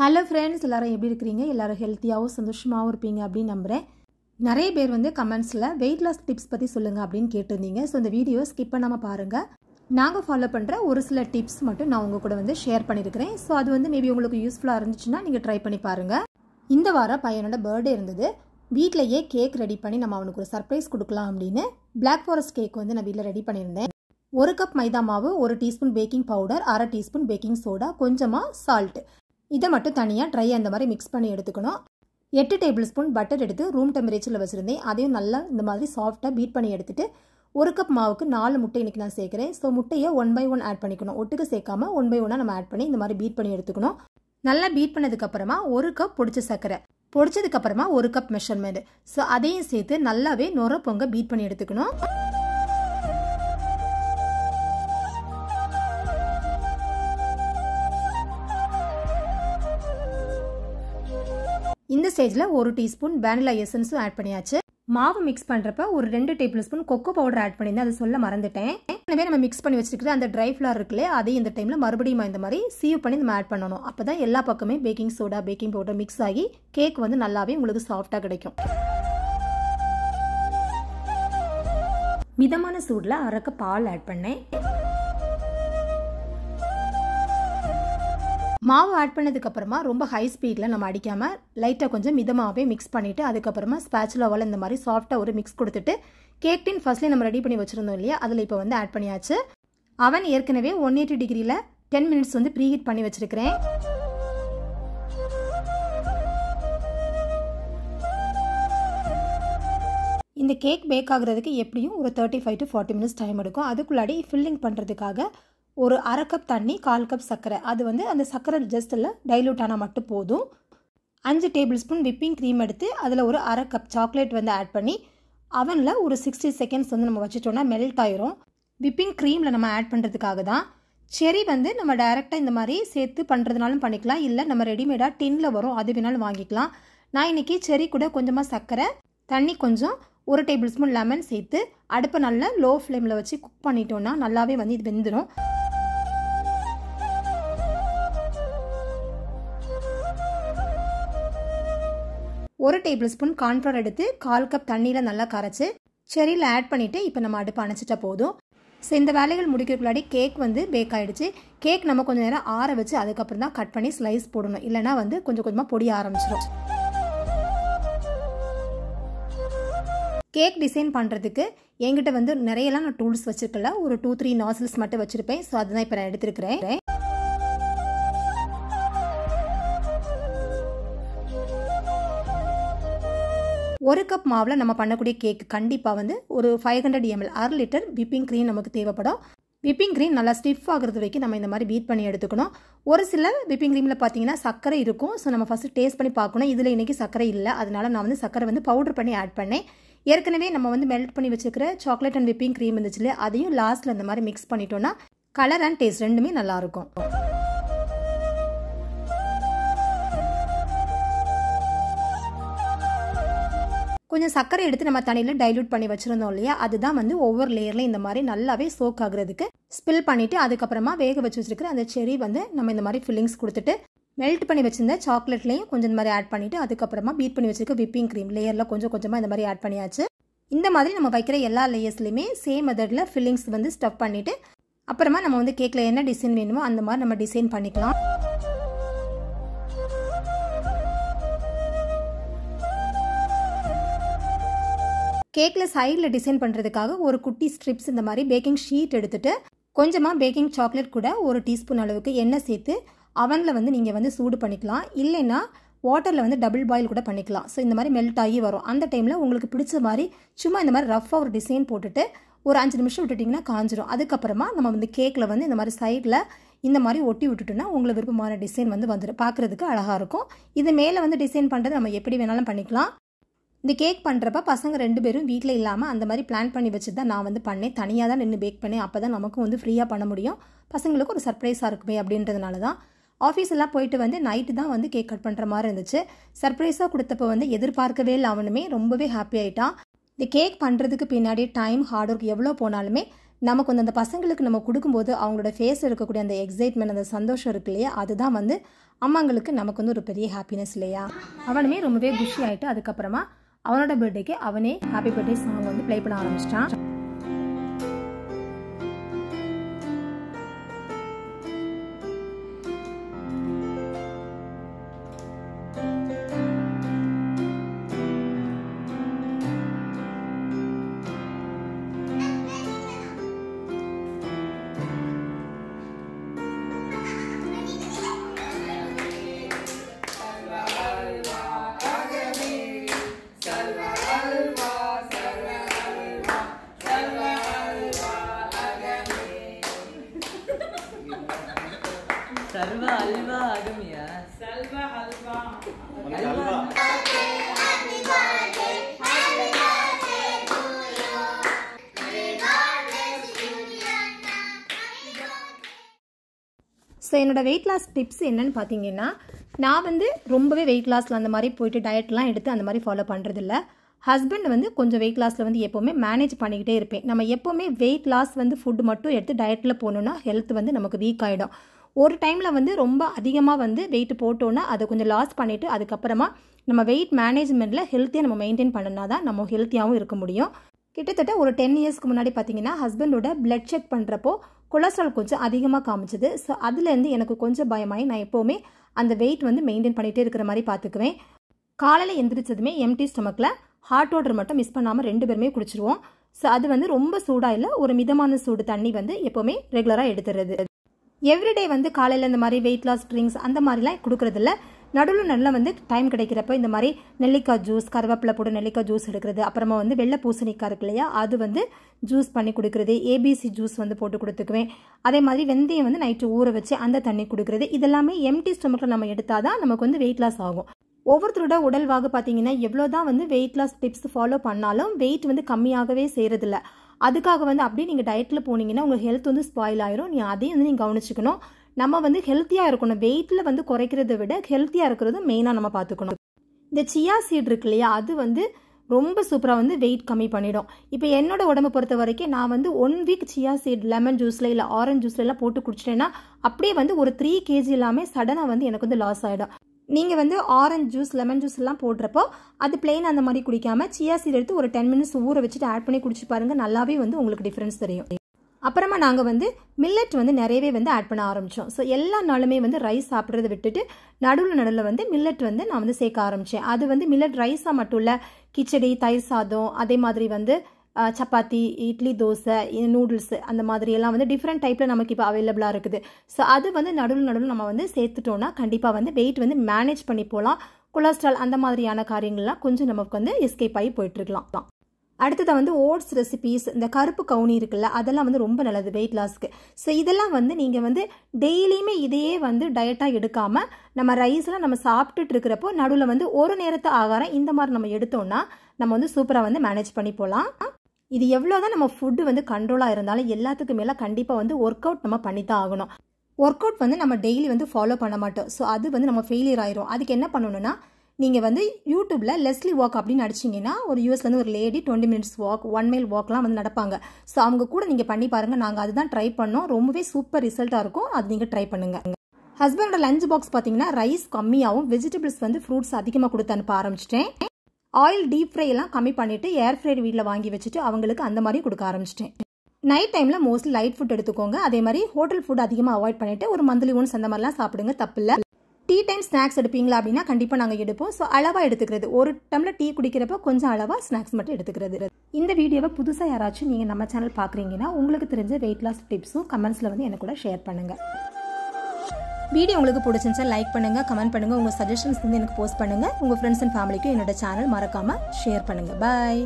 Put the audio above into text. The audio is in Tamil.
ஹலோ ஃப்ரெண்ட்ஸ் எல்லாரும் எப்படி இருக்கிறீங்க? எல்லாரும் ஹெல்த்தியாகவும் சந்தோஷமாகவும் இருப்பீங்க அப்படின்னு நம்புகிறேன் நிறைய பேர் வந்து கமெண்ட்ஸில் வெயிட் லாஸ் டிப்ஸ் பற்றி சொல்லுங்கள் அப்படின்னு கேட்டிருந்தீங்க. ஸோ இந்த வீடியோ ஸ்கிப் பண்ணாமல் பாருங்கள் நாங்கள் ஃபாலோ பண்ணுற ஒரு சில டிப்ஸ் மட்டும் நான் உங்கள் கூட வந்து ஷேர் பண்ணியிருக்கிறேன் ஸோ அது வந்து மேபி உங்களுக்கு யூஸ்ஃபுல்லாக இருந்துச்சுன்னா நீங்கள் ட்ரை பண்ணி பாருங்கள் இந்த வாரம் பையனோட பர்த்டே இருந்தது. வீட்டிலையே கேக் ரெடி பண்ணி நம்ம அவனுக்கு ஒரு சர்ப்ரைஸ் கொடுக்கலாம் அப்படின்னு பிளாக் ஃபாரஸ்ட் கேக் வந்து நான் வீட்டில் ரெடி பண்ணியிருந்தேன். ஒரு கப் மைதா மாவு ஒரு டீஸ்பூன் பேக்கிங் பவுடர் அரை டீஸ்பூன் பேக்கிங் சோடா கொஞ்சமாக சால்ட் இதை மட்டும் தனியாக ட்ரை அந்த மாதிரி மிக்ஸ் பண்ணி எடுத்துக்கணும். எட்டு டேபிள் ஸ்பூன் பட்டர் எடுத்து ரூம் டெம்பரேச்சரில் வச்சுருந்தேன். அதையும் நல்லா இந்த மாதிரி சாஃப்டாக பீட் பண்ணி எடுத்துகிட்டு ஒரு கப் மாவுக்கு நாலு முட்டை இன்றைக்கி நான் சேர்க்குறேன். ஸோ முட்டையை ஒன் பை ஒன் ஆட் பண்ணிக்கணும். ஒட்டுக்கு சேர்க்காம ஒன் பை ஒன்னாக நம்ம ஆட் பண்ணி இந்த மாதிரி பீட் பண்ணி எடுத்துக்கணும். நல்லா பீட் பண்ணதுக்கப்புறமா ஒரு கப் பொடிச்ச சர்க்கரை. பொடிச்சதுக்கப்புறமா ஒரு கப் மெஷர்மெண்ட் ஸோ அதையும் சேர்த்து நல்லாவே நுர பொங்க பீட் பண்ணி எடுத்துக்கணும். இந்த ஸ்டேஜில் ஒரு டீஸ்பூன் வேனிலா எசன்ஸும் ஆட் பண்ணியாச்சு. மாவு மிக்ஸ் பண்ணுறப்ப ஒரு ரெண்டு tablespoon cocoa powder add பண்ணியிருந்தேன். அதை சொல்ல மறந்துட்டேன். எனவே நம்ம மிக்ஸ் பண்ணி வச்சிருக்கிற அந்த ட்ரை ஃப்ளார் இருக்குல்லே அதையும் இந்த டைமில் மறுபடியும் இந்த மாதிரி சீவ் பண்ணி நம்ம ஆட் பண்ணணும். அப்போ தான் எல்லா பக்கமே baking soda baking powder mix ஆகி கேக் வந்து நல்லாவே உங்களுக்கு சாஃப்டாக கிடைக்கும். மிதமான சூடில் அரைக்க பால் ஆட் பண்ணேன். மாவு ஆட் பண்ணதுக்கப்புறமா ரொம்ப ஹை ஸ்பீடில் நம்ம அடிக்காமல் லைட்டாக கொஞ்சம் மிதமாகவே மிக்ஸ் பண்ணிவிட்டு அதுக்கப்புறமா ஸ்பேச்சுலாவால் இந்த மாதிரி சாஃப்டாக ஒரு மிக்ஸ் கொடுத்துட்டு கேக் டின் ஃபர்ஸ்ட்லேயே நம்ம ரெடி பண்ணி வச்சுருந்தோம் இல்லையா? அதில் இப்போ வந்து ஆட் பண்ணியாச்சு. அவன் ஏற்கனவே ஒன் எயிட்டி டிகிரியில் டென் மினிட்ஸ் வந்து ப்ரீ ஹீட் பண்ணி வச்சுருக்கிறேன். இந்த கேக் பேக் ஆகுறதுக்கு எப்படியும் ஒரு thirty five to forty minutes time எடுக்கும். அதுக்குள்ளாடி ஃபில்லிங் பண்ணுறதுக்காக ஒரு அரை கப் தண்ணி கால் கப் சர்க்கரை. அது வந்து அந்த சர்க்கரை ஜஸ்ட்டில் டைலூட் ஆனால் மட்டும் போதும். அஞ்சு டேபிள் ஸ்பூன் விப்பிங் க்ரீம் எடுத்து அதில் ஒரு அரை கப் சாக்லேட் வந்து ஆட் பண்ணி அவனில் ஒரு சிக்ஸ்டி செகண்ட்ஸ் வந்து நம்ம வச்சுட்டோன்னா மெல்ட் ஆயிரும். விப்பிங் க்ரீமில் நம்ம ஆட் பண்ணுறதுக்காக தான். செரி வந்து நம்ம டைரெக்டாக இந்த மாதிரி சேர்த்து பண்ணுறதுனாலும் பண்ணிக்கலாம். இல்லை நம்ம ரெடிமேடாக டின்னில் வரும். அது வேணாலும் வாங்கிக்கலாம். நான் இன்றைக்கி செரி கூட கொஞ்சமாக சர்க்கரை தண்ணி கொஞ்சம் ஒரு டேபிள் ஸ்பூன் லெமன் சேர்த்து அடுப்பை நல்லா லோ ஃப்ளேமில் வச்சு குக் பண்ணிட்டோன்னா நல்லாவே வந்து இது வெந்துடும் ஒரு டேபிள் ஸ்பூன் கார்ன்ஃப்ளவர் எடுத்து கால் கப் தண்ணியில் நல்லா கரைச்சி செரியில் ஆட் பண்ணிவிட்டு இப்போ நம்ம அடுப்பு அணைச்சிட்டா போதும். ஸோ இந்த வேலைகள் முடிக்கிறதுக்குள்ளாடி கேக் வந்து பேக் ஆகிடுச்சு கேக் நம்ம கொஞ்சம் நேரம் ஆற வச்சு அதுக்கப்புறம் தான் கட் பண்ணி ஸ்லைஸ் போடணும். இல்லைனா வந்து கொஞ்சம் கொஞ்சமாக பொடிய ஆரம்பிச்சிடும் கேக் டிசைன் பண்ணுறதுக்கு என்கிட்ட வந்து நிறையலாம் நான் டூல்ஸ் வச்சுருக்கல. ஒரு டூ த்ரீ நாசில்ஸ் மட்டும் வச்சுருப்பேன். ஸோ அதுதான் இப்போ நான் எடுத்துருக்கிறேன். ஒரு கப் மாவில் நம்ம பண்ணக்கூடிய கேக் கண்டிப்பாக வந்து ஒரு ஃபைவ் ஹண்ட்ரட் எம்எல் அரை லிட்டர் விப்பிங் க்ரீம் நமக்கு தேவைப்படும். விப்பிங் க்ரீம் நல்லா ஸ்டிஃப் ஆகிறது வரைக்கும் நம்ம இந்த மாதிரி பீட் பண்ணி எடுத்துக்கணும். ஒரு சில விப்பிங் க்ரீமில் பார்த்தீங்கன்னா சர்க்கரை இருக்கும். ஸோ நம்ம ஃபஸ்ட்டு டேஸ்ட் பண்ணி பார்க்கணும். இதில் இன்றைக்கி சர்க்கரை இல்லை. அதனால நான் வந்து சர்க்கரை வந்து பவுடர் பண்ணி ஆட் பண்ணேன். ஏற்கனவே நம்ம வந்து மெல்ட் பண்ணி வச்சுக்கிற சாக்லேட் அண்ட் விப்பிங் க்ரீம் இருந்துச்சுல அதையும் லாஸ்ட்டில் இந்த மாதிரி மிக்ஸ் பண்ணிட்டோன்னா கலர் அண்ட் டேஸ்ட் ரெண்டுமே நல்லாயிருக்கும் கொஞ்சம் சர்க்கரை எடுத்து நம்ம தண்ணியில் டைல்யூட் பண்ணி வச்சுருந்தோம் இல்லையா? அதுதான் வந்து ஒவ்வொரு லேயர்லையும் இந்த மாதிரி நல்லாவே சோக் ஆகுறதுக்கு ஸ்பில் பண்ணிவிட்டு அதுக்கப்புறமா வேக வச்சு வச்சுருக்கிற அந்த செரி வந்து நம்ம இந்த மாதிரி ஃபில்லிங்ஸ் கொடுத்துட்டு மெல்ட் பண்ணி வச்சிருந்த சாக்லேட்லேயும் கொஞ்சம் இந்த மாதிரி ஆட் பண்ணிவிட்டு அதுக்கப்புறமா பீட் பண்ணி வச்சிருக்க விப்பிங் க்ரீம் லேயரில் கொஞ்சம் கொஞ்சமாக இந்த மாதிரி ஆட் பண்ணியாச்சு. இந்த மாதிரி நம்ம வைக்கிற எல்லா லேயர்ஸ்லையுமே சேம் மெத்தடில் ஃபில்லிங்ஸ் வந்து ஸ்டஃப் பண்ணிவிட்டு அப்புறமா நம்ம வந்து கேக்கில் என்ன டிசைன் வேணுமோ அந்த மாதிரி நம்ம டிசைன் பண்ணிக்கலாம். கேக்கில் சைடில் டிசைன் பண்ணுறதுக்காக ஒரு குட்டி ஸ்ட்ரிப்ஸ் இந்த மாதிரி பேக்கிங் ஷீட் எடுத்துகிட்டு கொஞ்சமாக பேக்கிங் சாக்லேட் கூட ஒரு டீஸ்பூன் அளவுக்கு எண்ணெய் சேர்த்து அவனில் வந்து நீங்கள் வந்து சூடு பண்ணிக்கலாம். இல்லைன்னா வாட்டரில் வந்து டபுள் பாயில் கூட பண்ணிக்கலாம். ஸோ இந்த மாதிரி மெல்ட் ஆகி வரும். அந்த டைமில் உங்களுக்கு பிடிச்ச மாதிரி சும்மா இந்த மாதிரி ரஃப்பாக ஒரு டிசைன் போட்டுட்டு ஒரு அஞ்சு நிமிஷம் விட்டுட்டிங்கன்னா காஞ்சிரும். அதுக்கப்புறமா நம்ம வந்து கேக்கில் வந்து இந்த மாதிரி சைடில் இந்த மாதிரி ஒட்டி விட்டுட்டோன்னா உங்களுக்கு விருப்பமான டிசைன் வந்து வந்துடும் பார்க்குறதுக்கு அழகாக இருக்கும். இது மேலே வந்து டிசைன் பண்ணுறது நம்ம எப்படி வேணாலும் பண்ணிக்கலாம். இந்த கேக் பண்ணுறப்ப பசங்க ரெண்டு பேரும் வீட்டில் இல்லாமல் அந்த மாதிரி பிளான் பண்ணி வச்சு தான் நான் வந்து பண்ணேன். தனியாக தான் நின்று பேக் பண்ணேன். அப்போ தான் நமக்கும் வந்து ஃப்ரீயாக பண்ண முடியும். பசங்களுக்கு ஒரு சர்ப்ரைஸாக இருக்குமே அப்படின்றதுனால தான் ஆஃபீஸ் எல்லாம் போயிட்டு வந்து நைட்டு தான் வந்து கேக் கட் பண்ணுற மாதிரி இருந்துச்சு. சர்ப்ரைஸாக கொடுத்தப்போ வந்து எதிர்பார்க்கவே இல்லை அவனுமே ரொம்பவே ஹாப்பி ஆகிட்டான் இந்த கேக் பண்ணுறதுக்கு பின்னாடி டைம் ஹார்ட் ஒர்க் எவ்வளோ போனாலுமே நமக்கு வந்து அந்த பசங்களுக்கு நம்ம கொடுக்கும்போது அவங்களோட ஃபேஸில் இருக்கக்கூடிய அந்த எக்ஸைட்மெண்ட் அந்த சந்தோஷம் இருக்கு இல்லையா? அதுதான் வந்து அம்மாங்களுக்கு நமக்கு வந்து ஒரு பெரிய ஹாப்பினஸ் இல்லையா? அவனுமே ரொம்பவே குஷி ஆகிட்டு அதுக்கப்புறமா அவனோட பர்த்டேக்கு அவனே ஹாப்பி பர்த்டே சாங் வந்து ப்ளே பண்ண ஆரம்பிச்சிட்டான். சர்வ அல்வா அகமியா ஸோ என்னோட வெயிட் லாஸ் டிப்ஸ் என்னன்னு பார்த்தீங்கன்னா நான் வந்து ரொம்பவே வெயிட் லாஸில் அந்த மாதிரி போயிட்டு டயட்லாம் எடுத்து அந்த மாதிரி ஃபாலோ பண்ணுறதில்ல ஹஸ்பண்ட் வந்து கொஞ்சம் வெயிட் லாஸில் வந்து எப்போவுமே மேனேஜ் பண்ணிக்கிட்டே இருப்பேன். நம்ம எப்போவுமே வெயிட் லாஸ் வந்து ஃபுட் மட்டும் எடுத்து டயட்டில் போகணுன்னா ஹெல்த் வந்து நமக்கு வீக் ஆகிடும் ஒரு டைமில் வந்து ரொம்ப அதிகமாக வந்து வெயிட் போட்டோன்னா அதை கொஞ்சம் லாஸ் பண்ணிவிட்டு அதுக்கப்புறமா நம்ம வெயிட் மேனேஜ்மெண்ட்டில் ஹெல்த்தியாக நம்ம மெயின்டைன் பண்ணினா தான் நம்ம ஹெல்த்தியாகவும் இருக்க முடியும். கிட்டத்தட்ட ஒரு டென் இயர்ஸ்க்கு முன்னாடி பார்த்தீங்கன்னா ஹஸ்பண்டோட பிளட் செக் பண்ணுறப்போ கொலஸ்ட்ரால் கொஞ்சம் அதிகமாக காமிச்சது. ஸோ அதுலேருந்து எனக்கு கொஞ்சம் பயமாகி நான் எப்போவுமே அந்த வெயிட் வந்து மெயின்டைன் பண்ணிகிட்டே இருக்கிற மாதிரி பார்த்துக்குவேன் காலையில் எந்திரிச்சதுமே எம்டி ஸ்டொமக்கில் ஹாட் வாட்டர் மட்டும் மிஸ் பண்ணாமல் ரெண்டு பேருமே குடிச்சிருவோம். ஸோ அது வந்து ரொம்ப சூடாக இல்லை ஒரு மிதமான சூடு தண்ணி வந்து எப்போவுமே ரெகுலராக எடுத்துறது எவ்ரிடே வந்து காலையில் இந்த மாதிரி வெயிட் லாஸ் ட்ரிங்க்ஸ் அந்த மாதிரிலாம் கொடுக்குறதில்ல. நடுவில் நல்லா வந்து டைம் கிடைக்கிறப்ப இந்த மாதிரி நெல்லிக்காய் ஜூஸ் கருவேப்பிலை போட்டு நெல்லிக்காய் ஜூஸ் எடுக்கிறது அப்புறமா வந்து வெள்ளை பூசணிக்காய் இருக்கு இல்லையா அது வந்து ஜூஸ் பண்ணி கொடுக்குறது ஏபிசி ஜூஸ் வந்து போட்டு கொடுத்துக்குவேன். அதே மாதிரி வெந்தயம் வந்து நைட்டு ஊற வச்சு அந்த தண்ணி கொடுக்குறது இதெல்லாமே எம்டி ஸ்டொமக்கில் நம்ம எடுத்தால் தான் நமக்கு வந்து வெயிட் லாஸ் ஆகும். ஒவ்வொருத்தரோட உடல்வாக பார்த்தீங்கன்னா எவ்வளோ தான் வந்து வெயிட் லாஸ் டிப்ஸ் ஃபாலோ பண்ணாலும் வெயிட் வந்து கம்மியாகவே செய்கிறதில்ல அதுக்காக வந்து அப்படியே நீங்கள் டயட்டில் போனீங்கன்னா உங்கள் ஹெல்த் வந்து ஸ்பாயில் ஆயிரும். நீ அதையும் வந்து நீங்கள் கவனிச்சுக்கணும். நம்ம வந்து ஹெல்த்தியாக இருக்கணும். வெயிட்டில் வந்து குறைக்கிறத விட ஹெல்த்தியாக இருக்கிறது மெயினாக நம்ம பார்த்துக்கணும். இந்த சியா சீட் இருக்கு இல்லையா அது வந்து ரொம்ப சூப்பராக வந்து வெயிட் கம்மி பண்ணிடும். இப்போ என்னோட உடம்பு பொறுத்த வரைக்கும் நான் வந்து one week chia seed lemon ஜூஸில் இல்லை ஆரஞ்ச் ஜூஸ்ல எல்லாம் போட்டு குடிச்சிட்டேன்னா அப்படியே வந்து ஒரு த்ரீ கேஜி எல்லாமே சடனாக வந்து எனக்கு வந்து லாஸ் ஆகிடும் நீங்கள் வந்து ஆரஞ்சு ஜூஸ் லெமன் ஜூஸ் எல்லாம் போடுறப்போ அது பிளெயின் அந்த மாதிரி குடிக்காமல் சியா சீட் எடுத்து ஒரு டென் மினிட்ஸ் ஊற வச்சுட்டு ஆட் பண்ணி குடிச்சு பாருங்கள் நல்லாவே வந்து உங்களுக்கு டிஃப்ரென்ஸ் தெரியும். அப்புறமா நாங்கள் வந்து மில்லட் வந்து நிறையவே வந்து ஆட் பண்ண ஆரம்பித்தோம் ஸோ எல்லா நாளுமே வந்து ரைஸ் சாப்பிட்றத விட்டுட்டு நடுவில் நடுவில் வந்து மில்லட் வந்து நான் வந்து சேர்க்க ஆரம்பித்தேன் அது வந்து மில்லட் ரைஸாக மட்டும் இல்லை கிச்சடி தயிர் சாதம் அதே மாதிரி வந்து சப்பாத்தி இட்லி தோசை நூடுல்ஸ் அந்த மாதிரி எல்லாம் வந்து டிஃப்ரெண்ட் டைப்பில் நமக்கு இப்போ அவைலபிளாக இருக்குது. ஸோ அது வந்து நடுவில் நடுவில் நம்ம வந்து சேர்த்துட்டோம்னா கண்டிப்பாக வந்து வெயிட் வந்து மேனேஜ் பண்ணி போகலாம் கொலஸ்ட்ரால் அந்த மாதிரியான காரியங்கள்லாம் கொஞ்சம் நமக்கு வந்து எஸ்கேப் ஆகி போயிட்டுருக்கலாம் அடுத்தது வந்து ஓட்ஸ் ரெசிபீஸ் இந்த கருப்பு கவுனி இருக்குல்ல அதெல்லாம் வந்து ரொம்ப நல்லது வெயிட் லாஸ்க்கு ஸோ இதெல்லாம் வந்து நீங்கள் வந்து டெய்லியுமே இதையே வந்து டயட்டாக எடுக்காமல் நம்ம ரைஸ்லாம் நம்ம சாப்பிட்டுட்டு இருக்கிறப்போ நடுவில் வந்து ஒரு நேரத்து ஆகாரம் இந்த மாதிரி நம்ம எடுத்தோம்னா நம்ம வந்து சூப்பராக வந்து மேனேஜ் பண்ணி போகலாம் இது எவ்வளோ தான் நம்ம ஃபுட்டு வந்து கண்ட்ரோலாக இருந்தாலும் எல்லாத்துக்கும் மேலே கண்டிப்பாக வந்து ஒர்க் அவுட் நம்ம பண்ணி தான் ஆகணும். ஒர்க் அவுட் வந்து நம்ம டெய்லி வந்து ஃபாலோ பண்ண மாட்டோம். ஸோ அது வந்து நம்ம ஃபெயிலியர் ஆயிரும். அதுக்கு என்ன பண்ணணும்னா நீங்கள் வந்து யூடியூப்பில் லெஸ்லி வாக் அப்படின்னு அடிச்சிங்கன்னா ஒரு யூஎஸ்லேருந்து ஒரு lady twenty minutes walk one mile வாக்லாம் வந்து நடப்பாங்க. ஸோ அவங்க கூட நீங்கள் பண்ணி பாருங்கள் நாங்கள் அதுதான் ட்ரை பண்ணோம். ரொம்பவே சூப்பர் ரிசல்ட்டாக இருக்கும். அது நீங்கள் ட்ரை பண்ணுங்கள் ஹஸ்பண்டோட லஞ்ச் பாக்ஸ் பார்த்தீங்கன்னா ரைஸ் கம்மியாகவும் வெஜிடபிள்ஸ் வந்து ஃப்ரூட்ஸ் அதிகமாக கொடுத்து அனுப்ப ஆரம்பிச்சிட்டேன். ஆயில் டீப் ஃப்ரை எல்லாம் கம்மி பண்ணிட்டு ஏர் ஃப்ரைடு வீட்டில் வாங்கி வச்சுட்டு அவங்களுக்கு அந்த மாதிரி கொடுக்க ஆரம்பிச்சிட்டேன். நைட் டைமில் மோஸ்ட்லி லைட் ஃபுட் எடுத்துக்கோங்க. அதே மாதிரி ஹோட்டல் ஃபுட் அதிகமாக அவாய்ட் பண்ணிட்டு ஒரு மந்த்லி ஒன்ஸ் அந்த மாதிரிலாம் சாப்பிடுங்க தப்பில்ல டீ டைம் ஸ்நாக்ஸ் எடுப்பீங்களா அப்படின்னா கண்டிப்பாக நாங்கள் எடுப்போம். ஸோ அளவாக எடுத்துக்கிறது. ஒரு டம்ளர் டீ குடிக்கிறப்ப கொஞ்சம் அளவாக ஸ்நாக்ஸ் மட்டும் எடுத்துக்கிறது. இந்த வீடியோவை புதுசாக யாராச்சும் நீங்கள் நம்ம சேனல் பார்க்குறீங்கன்னா உங்களுக்கு தெரிஞ்ச வெயிட் லாஸ் டிப்ஸும் கமெண்ட்ஸில் வந்து எனக்கு கூட ஷேர் பண்ணுங்கள் வீடியோ உங்களுக்கு பிடிச்சிருந்துச்சா லைக் பண்ணுங்கள் கமெண்ட் பண்ணுங்கள் உங்கள் சஜஷன்ஸ் வந்து எனக்கு போஸ்ட் பண்ணுங்கள் உங்கள் ஃப்ரெண்ட்ஸ் அண்ட் ஃபேமிலிக்கும் என்னோட சேனல் மறக்காமல் ஷேர் பண்ணுங்கள் பாய்